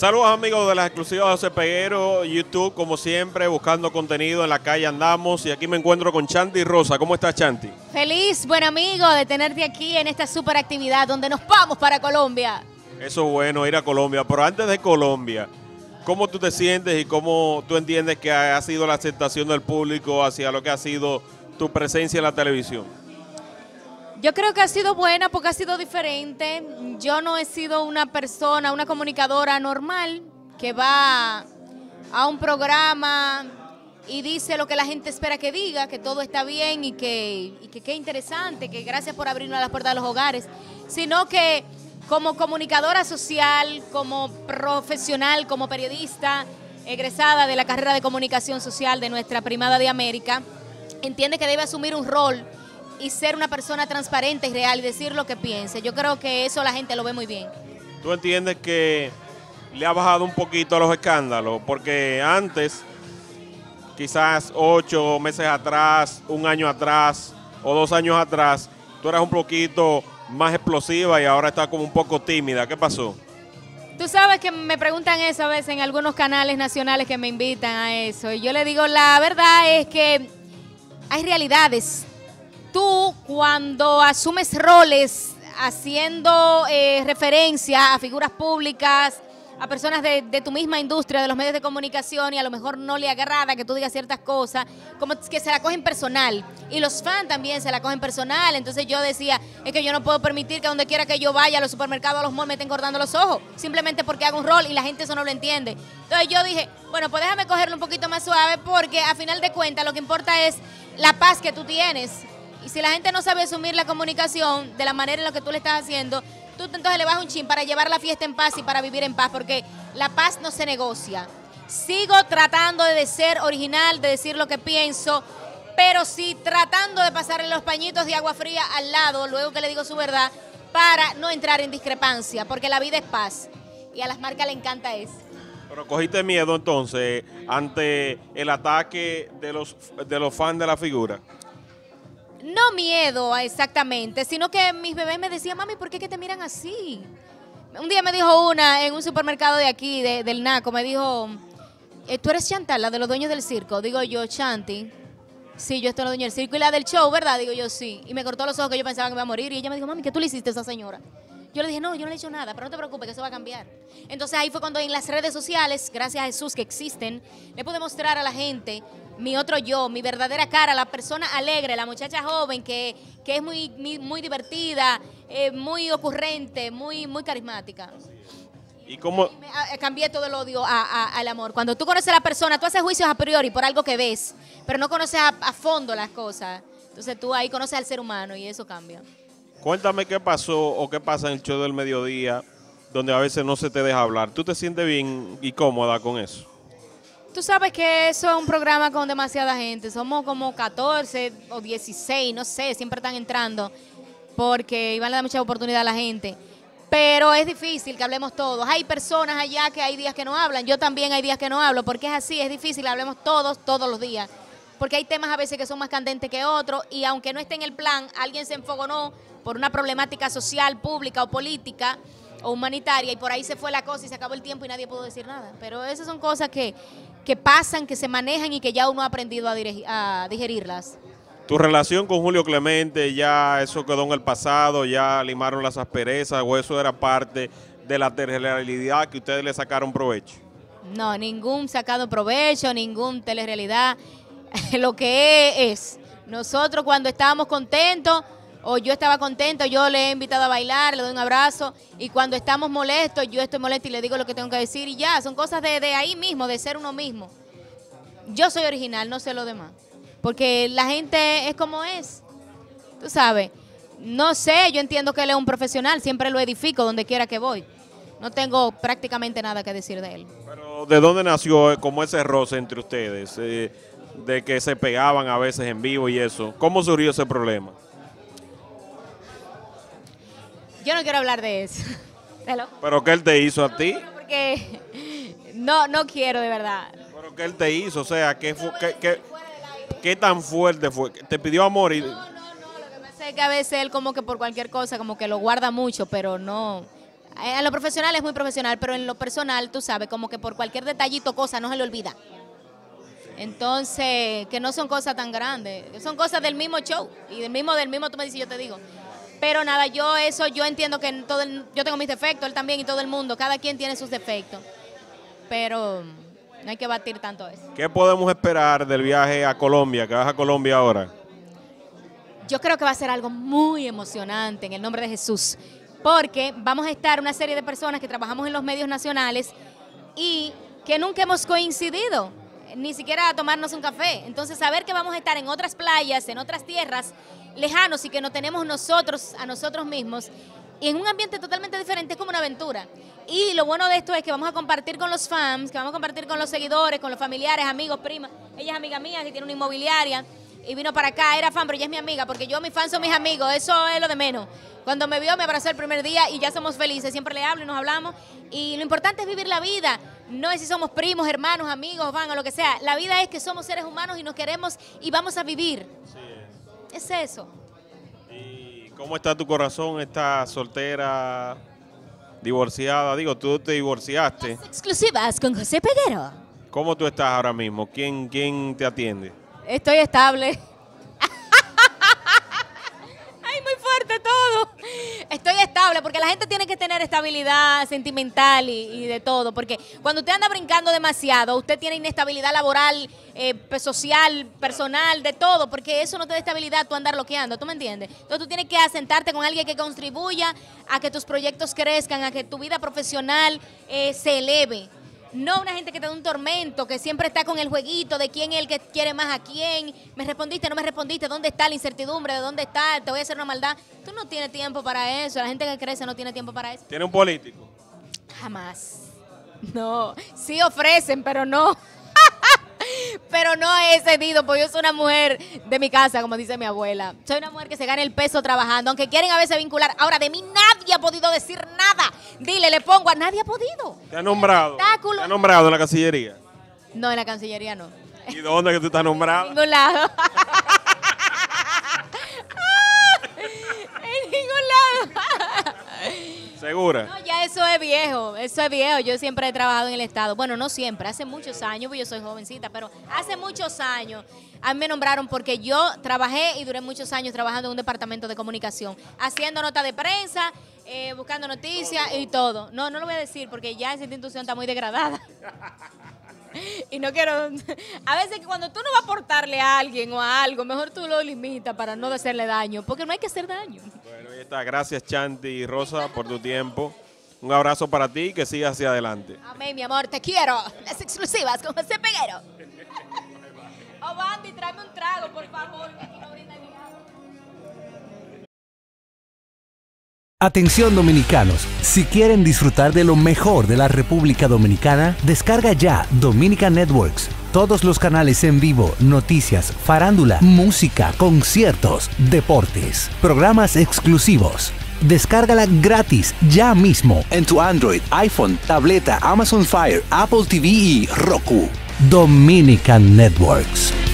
Saludos amigos de las exclusivas de José Peguero, YouTube, como siempre, buscando contenido en la calle andamos y aquí me encuentro con Chanti Rosa. ¿Cómo estás Chanti? Feliz, buen amigo, de tenerte aquí en esta super actividad donde nos vamos para Colombia. Eso es bueno, ir a Colombia, pero antes de Colombia, ¿cómo tú te sientes y cómo tú entiendes que ha sido la aceptación del público hacia lo que ha sido tu presencia en la televisión? Yo creo que ha sido buena porque ha sido diferente. Yo no he sido una persona, una comunicadora normal que va a un programa y dice lo que la gente espera que diga, que todo está bien y que qué interesante, que gracias por abrirnos las puertas de los hogares, sino que como comunicadora social, como profesional, como periodista, egresada de la carrera de comunicación social de nuestra primada de América, entiende que debe asumir un rol y ser una persona transparente y real y decir lo que piense. Yo creo que eso la gente lo ve muy bien. ¿Tú entiendes que le ha bajado un poquito a los escándalos? Porque antes, quizás ocho meses atrás, un año atrás o dos años atrás, tú eras un poquito más explosiva y ahora estás como un poco tímida. ¿Qué pasó? Tú sabes que me preguntan eso a veces en algunos canales nacionales que me invitan a eso. Y yo le digo, la verdad es que hay realidades tú cuando asumes roles haciendo eh, referencia a figuras públicas, a personas de, tu misma industria, de los medios de comunicación, y a lo mejor no le agrada que tú digas ciertas cosas, como que se la cogen personal. Y los fans también se la cogen personal. Entonces yo decía, es que yo no puedo permitir que donde quiera que yo vaya, a los supermercados, a los malls, me estén cortando los ojos, simplemente porque hago un rol y la gente eso no lo entiende. Entonces yo dije, bueno, pues déjame cogerlo un poquito más suave, porque a final de cuentas lo que importa es la paz que tú tienes y si la gente no sabe asumir la comunicación de la manera en la que tú le estás haciendo, tú entonces le vas un chin para llevar la fiesta en paz y para vivir en paz, porque la paz no se negocia. Sigo tratando de ser original, de decir lo que pienso, pero sí tratando de pasarle los pañitos de agua fría al lado, luego que le digo su verdad, para no entrar en discrepancia, porque la vida es paz y a las marcas le encanta eso. Pero cogiste miedo entonces ante el ataque de los, de los fans de la figura no miedo exactamente, sino que mis bebés me decían, mami, ¿por qué que te miran así? Un día me dijo una en un supermercado de aquí, del NACO, me dijo, eh, tú eres Chantal, la de los dueños del circo. Digo yo, Chanti. Sí, yo estoy la dueña del circo y la del show, ¿verdad? Digo yo, sí. Y me cortó los ojos que yo pensaba que me iba a morir. Y ella me dijo, mami, ¿qué tú le hiciste a esa señora? Yo le dije, no, yo no le he hecho nada, pero no te preocupes, que eso va a cambiar. Entonces ahí fue cuando en las redes sociales, gracias a Jesús que existen, le pude mostrar a la gente mi otro yo, mi verdadera cara, la persona alegre, la muchacha joven que, es muy, muy, divertida, eh, muy ocurrente, muy, muy carismática. ¿Y cómo? cambié todo el odio al amor. Cuando tú conoces a la persona, tú haces juicios a priori por algo que ves, pero no conoces a, a fondo las cosas. Entonces tú ahí conoces al ser humano y eso cambia. Cuéntame qué pasó o qué pasa en el show del mediodía, donde a veces no se te deja hablar. ¿Tú te sientes bien y cómoda con eso? Tú sabes que eso es un programa con demasiada gente. Somos como 14 o 16, no sé, siempre están entrando porque iban a dar mucha oportunidad a la gente. Pero es difícil que hablemos todos. Hay personas allá que hay días que no hablan. Yo también hay días que no hablo porque es así, es difícil, hablemos todos, todos los días. Porque hay temas a veces que son más candentes que otros y aunque no esté en el plan, alguien se enfogonó por una problemática social, pública o política o humanitaria y por ahí se fue la cosa y se acabó el tiempo y nadie pudo decir nada. Pero esas son cosas que, que pasan, que se manejan y que ya uno ha aprendido a, digerirlas. Tu relación con Julio Clemente, ya eso quedó en el pasado, ya limaron las asperezas o eso era parte de la telerrealidad que ustedes le sacaron provecho. No, ningún sacado provecho, ningún telerrealidad. Lo que es, nosotros cuando estábamos contentos o yo estaba contento, yo le he invitado a bailar, le doy un abrazo y cuando estamos molestos, yo estoy molesto y le digo lo que tengo que decir y ya, son cosas de, ahí mismo, de ser uno mismo. Yo soy original, no sé lo demás, porque la gente es como es, tú sabes. No sé, yo entiendo que él es un profesional, siempre lo edifico donde quiera que voy. No tengo prácticamente nada que decir de él. Pero ¿de dónde nació como ese roce entre ustedes? Eh, de que se pegaban a veces en vivo y eso. ¿Cómo surgió ese problema? Yo no quiero hablar de eso. ¿Pero qué él te hizo a ti? No, porque no, no quiero de verdad. ¿Pero qué él te hizo? O sea, ¿qué, qué, qué, tan fuerte fue? ¿Te pidió amor? Y... No, no, no. Lo que pasa es que a veces él como que por cualquier cosa como que lo guarda mucho, pero no. En lo profesional es muy profesional, pero en lo personal, tú sabes, como que por cualquier detallito, cosa, no se le olvida. Entonces, que no son cosas tan grandes, son cosas del mismo show y del mismo, del mismo, tú me dices, yo te digo. Pero nada, yo eso, yo entiendo que todo yo tengo mis defectos, él también y todo el mundo, cada quien tiene sus defectos. Pero no hay que batir tanto eso. ¿Qué podemos esperar del viaje a Colombia, que vas a Colombia ahora? Yo creo que va a ser algo muy emocionante en el nombre de Jesús, porque vamos a estar una serie de personas que trabajamos en los medios nacionales y que nunca hemos coincidido ni siquiera a tomarnos un café. Entonces, saber que vamos a estar en otras playas, en otras tierras lejanos y que no tenemos nosotros a nosotros mismos y en un ambiente totalmente diferente es como una aventura. Y lo bueno de esto es que vamos a compartir con los fans, que vamos a compartir con los seguidores, con los familiares, amigos, primas. Ella es amiga mía que tiene una inmobiliaria y vino para acá, era fan, pero ella es mi amiga, porque yo, mis fans son mis amigos, eso es lo de menos. Cuando me vio, me abrazó el primer día y ya somos felices, siempre le hablo y nos hablamos. Y lo importante es vivir la vida, no es si somos primos, hermanos, amigos, van o lo que sea. La vida es que somos seres humanos y nos queremos y vamos a vivir. es. Es eso. ¿Y cómo está tu corazón? ¿Estás soltera, divorciada? Digo, tú te divorciaste. exclusivas con José Peguero. ¿Cómo tú estás ahora mismo? ¿Quién, quién te atiende? Estoy estable. Porque la gente tiene que tener estabilidad sentimental y, de todo. Porque cuando usted anda brincando demasiado, usted tiene inestabilidad laboral, eh, social, personal, de todo. Porque eso no te da estabilidad tú andar bloqueando. ¿Tú me entiendes? Entonces tú tienes que asentarte con alguien que contribuya a que tus proyectos crezcan, a que tu vida profesional eh, se eleve. No una gente que te da un tormento, que siempre está con el jueguito de quién es el que quiere más a quién. Me respondiste, no me respondiste, ¿dónde está la incertidumbre? ¿De dónde está? Te voy a hacer una maldad. Tú no tienes tiempo para eso. La gente que crece no tiene tiempo para eso. ¿Tiene un político? Jamás. No. Sí ofrecen, pero no. Pero no he cedido, porque yo soy una mujer de mi casa, como dice mi abuela. Soy una mujer que se gana el peso trabajando, aunque quieren a veces vincular. Ahora, de mí nadie ha podido decir nada. Dile, le pongo a nadie ha podido. ¿Te ha nombrado? ¿Te ha nombrado en la Cancillería? No, en la Cancillería no. ¿Y dónde que tú estás nombrado? En ningún lado. en ningún lado. ¿Segura? No, eso es viejo, eso es viejo. Yo siempre he trabajado en el Estado. Bueno, no siempre, hace muchos años, porque yo soy jovencita, pero hace muchos años a mí me nombraron porque yo trabajé y duré muchos años trabajando en un departamento de comunicación, haciendo nota de prensa, eh, buscando noticias y todo. No, no lo voy a decir porque ya esa institución está muy degradada. y no quiero. A veces cuando tú no vas a aportarle a alguien o a algo, mejor tú lo limitas para no hacerle daño, porque no hay que hacer daño. Bueno, ahí está. Gracias, Chanti y Rosa, por tu tiempo. Un abrazo para ti y que sigas hacia adelante. Amén, mi amor, te quiero. Las exclusivas con José Peguero. oh, Bandy, tráeme un trago, por favor, Atención dominicanos, si quieren disfrutar de lo mejor de la República Dominicana, descarga ya Dominica Networks. Todos los canales en vivo, noticias, farándula, música, conciertos, deportes, programas exclusivos. Descárgala gratis ya mismo en tu Android, iPhone, tableta, Amazon Fire, Apple TV y Roku. Dominican Networks.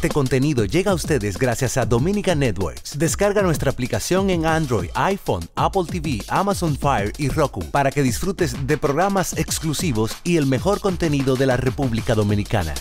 Este contenido llega a ustedes gracias a Dominica Networks. Descarga nuestra aplicación en Android, iPhone, Apple TV, Amazon Fire y Roku para que disfrutes de programas exclusivos y el mejor contenido de la República Dominicana.